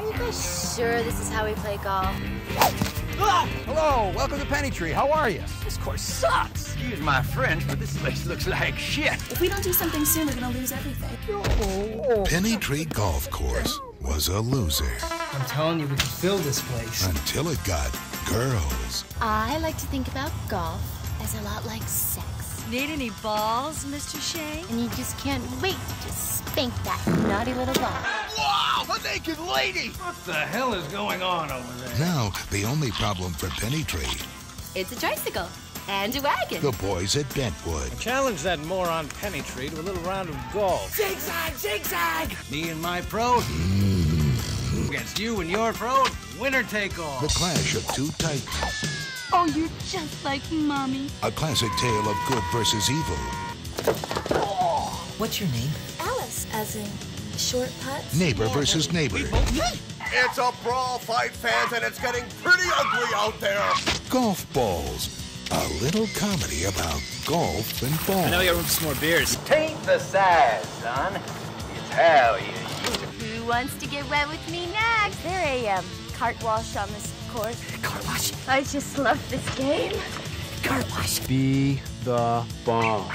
Are you guys sure this is how we play golf? Ah, hello, welcome to Pennytree. How are you? This course sucks. Excuse my French, but this place looks like shit. If we don't do something soon, we're gonna lose everything. Pennytree Golf Course was a loser I'm telling you, we can fill this place. until it got girls. I like to think about golf as a lot like sex. Need any balls, Mr. Shea? And you just can't wait to spank that naughty little ball. Wow, a naked lady! What the hell is going on over there? Now, the only problem for Pennytree, It's a tricycle and a wagon. the boys at Bentwood. Challenge that moron Pennytree to a little round of golf. Zigzag, zigzag! Me and my pro mm. against you and your pro. Winner take all. The clash of two titans. Oh, you're just like mommy. A classic tale of good versus evil. What's your name? Alice, as in short putts. Neighbor versus neighbor. It's a brawl fight, fans, and it's getting pretty ugly out there. Golf balls. A little comedy about golf and balls. I know you want some more beers. Taint the size, son. It's how you use it. Who wants to get wet with me next? Is there a um, cart wash on this course? Car wash. I just love this game. Car wash. Be the bomb.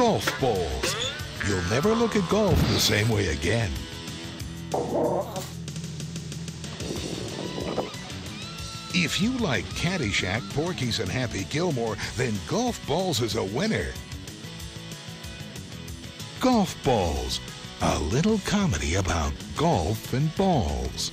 Golf balls. You'll never look at golf the same way again. If you like Caddyshack, Porky's, and Happy Gilmore, then Golf Balls is a winner. Golf Balls, a little comedy about golf and balls.